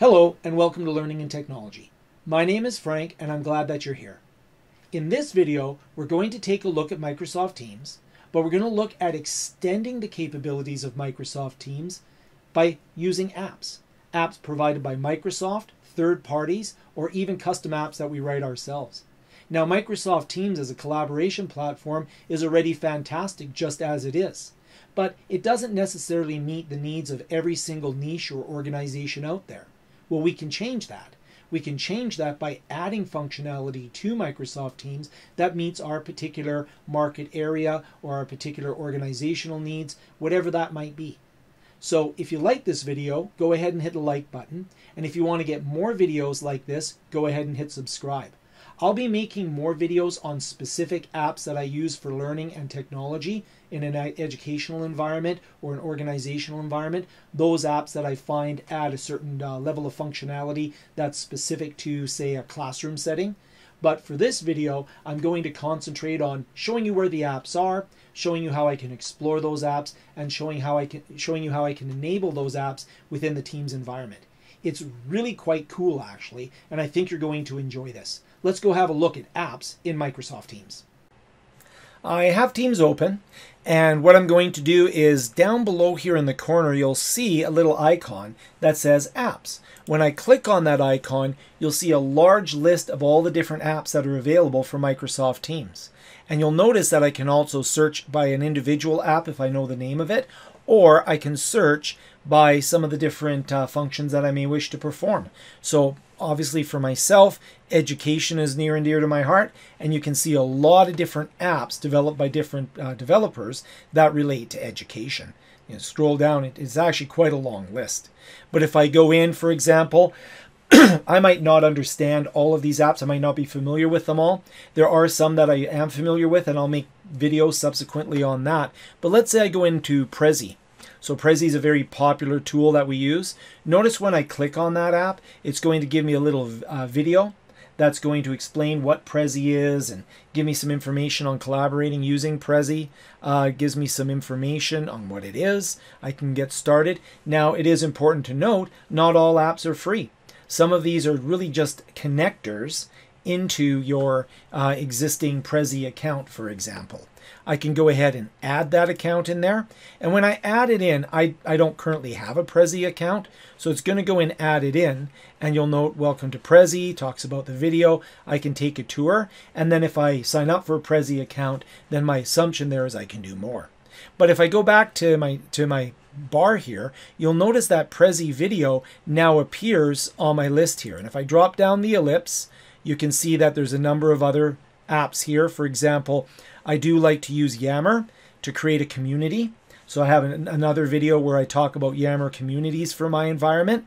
Hello and welcome to Learning and Technology. My name is Frank and I'm glad that you're here. In this video, we're going to take a look at Microsoft Teams, but we're going to look at extending the capabilities of Microsoft Teams by using apps. Apps provided by Microsoft, third parties, or even custom apps that we write ourselves. Now, Microsoft Teams as a collaboration platform is already fantastic just as it is, but it doesn't necessarily meet the needs of every single niche or organization out there. Well, we can change that. We can change that by adding functionality to Microsoft Teams that meets our particular market area or our particular organizational needs, whatever that might be. So if you like this video, go ahead and hit the like button. And if you want to get more videos like this, go ahead and hit subscribe. I'll be making more videos on specific apps that I use for learning and technology in an educational environment or an organizational environment. Those apps that I find add a certain uh, level of functionality that's specific to, say, a classroom setting. But for this video, I'm going to concentrate on showing you where the apps are, showing you how I can explore those apps, and showing how I can showing you how I can enable those apps within the Teams environment. It's really quite cool actually, and I think you're going to enjoy this. Let's go have a look at apps in Microsoft Teams. I have Teams open, and what I'm going to do is down below here in the corner, you'll see a little icon that says apps. When I click on that icon, you'll see a large list of all the different apps that are available for Microsoft Teams. And you'll notice that I can also search by an individual app if I know the name of it, or I can search by some of the different uh, functions that I may wish to perform. So obviously for myself, education is near and dear to my heart, and you can see a lot of different apps developed by different uh, developers that relate to education. You know, scroll down, it's actually quite a long list. But if I go in, for example, I might not understand all of these apps. I might not be familiar with them all. There are some that I am familiar with, and I'll make videos subsequently on that. But let's say I go into Prezi. So Prezi is a very popular tool that we use. Notice when I click on that app, it's going to give me a little uh, video that's going to explain what Prezi is and give me some information on collaborating using Prezi. Uh, gives me some information on what it is. I can get started. Now, it is important to note, not all apps are free. Some of these are really just connectors into your uh, existing Prezi account, for example. I can go ahead and add that account in there. And when I add it in, I, I don't currently have a Prezi account, so it's going to go and add it in. And you'll note, welcome to Prezi, talks about the video. I can take a tour. And then if I sign up for a Prezi account, then my assumption there is I can do more. But if I go back to my to my bar here, you'll notice that Prezi video now appears on my list here. And if I drop down the ellipse, you can see that there's a number of other apps here. For example, I do like to use Yammer to create a community. So I have an, another video where I talk about Yammer communities for my environment.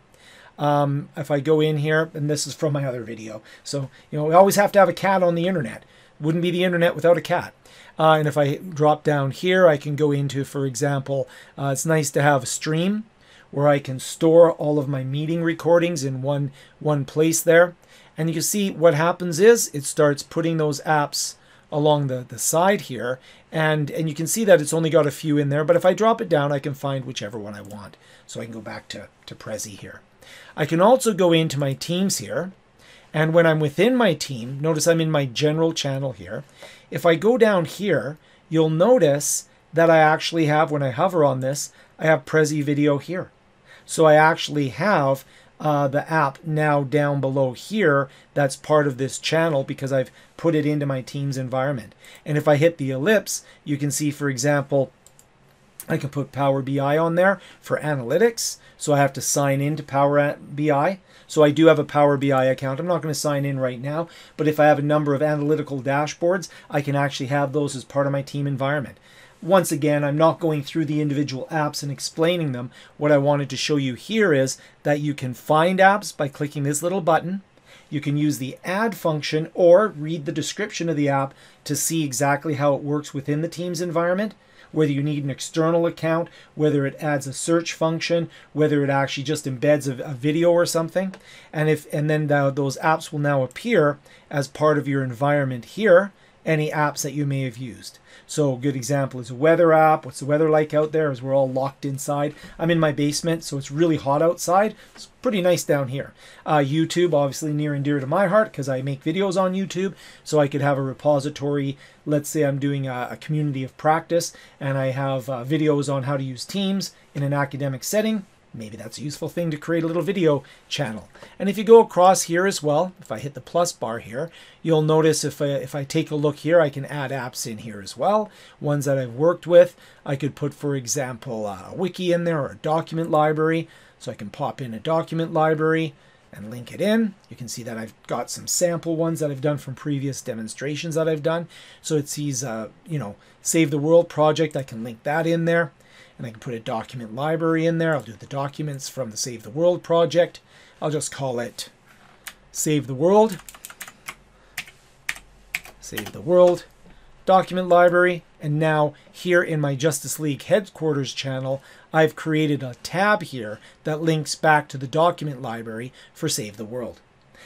Um, if I go in here, and this is from my other video. So, you know, we always have to have a cat on the internet. Wouldn't be the internet without a cat. Uh, and if I drop down here, I can go into, for example, uh, it's nice to have a stream where I can store all of my meeting recordings in one, one place there. And you see what happens is it starts putting those apps along the, the side here. And, and you can see that it's only got a few in there. But if I drop it down, I can find whichever one I want. So I can go back to, to Prezi here. I can also go into my teams here. And when I'm within my team, notice I'm in my general channel here. If I go down here, you'll notice that I actually have, when I hover on this, I have Prezi video here. So I actually have uh, the app now down below here that's part of this channel because I've put it into my Teams environment. And if I hit the ellipse, you can see, for example, I can put Power BI on there for analytics. So I have to sign into Power BI. So I do have a Power BI account. I'm not going to sign in right now, but if I have a number of analytical dashboards, I can actually have those as part of my team environment. Once again, I'm not going through the individual apps and explaining them. What I wanted to show you here is that you can find apps by clicking this little button. You can use the add function or read the description of the app to see exactly how it works within the Teams environment whether you need an external account, whether it adds a search function, whether it actually just embeds a, a video or something. And if and then the, those apps will now appear as part of your environment here any apps that you may have used. So a good example is a weather app. What's the weather like out there as we're all locked inside? I'm in my basement, so it's really hot outside. It's pretty nice down here. Uh, YouTube, obviously near and dear to my heart because I make videos on YouTube. So I could have a repository. Let's say I'm doing a, a community of practice and I have uh, videos on how to use Teams in an academic setting maybe that's a useful thing to create a little video channel. And if you go across here as well, if I hit the plus bar here, you'll notice if I, if I take a look here, I can add apps in here as well, ones that I've worked with. I could put, for example, a wiki in there or a document library. So I can pop in a document library and link it in. You can see that I've got some sample ones that I've done from previous demonstrations that I've done. So it sees, uh, you know, Save the World project. I can link that in there and I can put a document library in there. I'll do the documents from the Save the World project. I'll just call it Save the World. Save the World document library. And now here in my Justice League headquarters channel, I've created a tab here that links back to the document library for Save the World.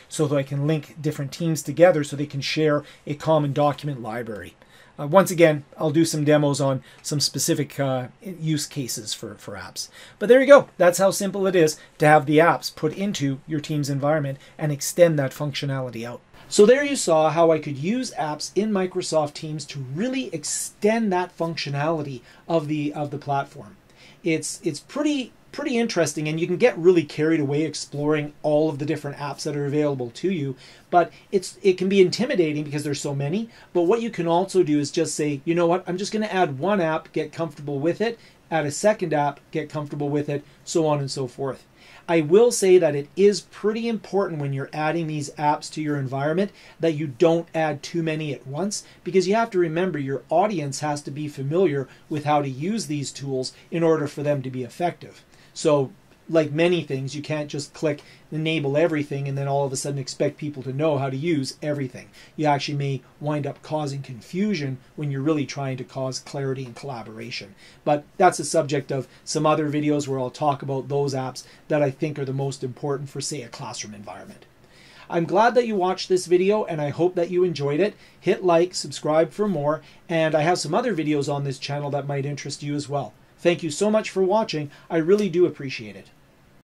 So that I can link different teams together so they can share a common document library. Uh, once again, I'll do some demos on some specific uh, use cases for, for apps. But there you go. That's how simple it is to have the apps put into your team's environment and extend that functionality out. So there you saw how I could use apps in Microsoft Teams to really extend that functionality of the of the platform. It's it's pretty pretty interesting and you can get really carried away exploring all of the different apps that are available to you but it's it can be intimidating because there's so many but what you can also do is just say you know what i'm just going to add one app get comfortable with it add a second app get comfortable with it so on and so forth I will say that it is pretty important when you're adding these apps to your environment that you don't add too many at once because you have to remember your audience has to be familiar with how to use these tools in order for them to be effective. So, like many things, you can't just click enable everything and then all of a sudden expect people to know how to use everything. You actually may wind up causing confusion when you're really trying to cause clarity and collaboration. But that's a subject of some other videos where I'll talk about those apps that I think are the most important for, say, a classroom environment. I'm glad that you watched this video and I hope that you enjoyed it. Hit like, subscribe for more, and I have some other videos on this channel that might interest you as well. Thank you so much for watching. I really do appreciate it.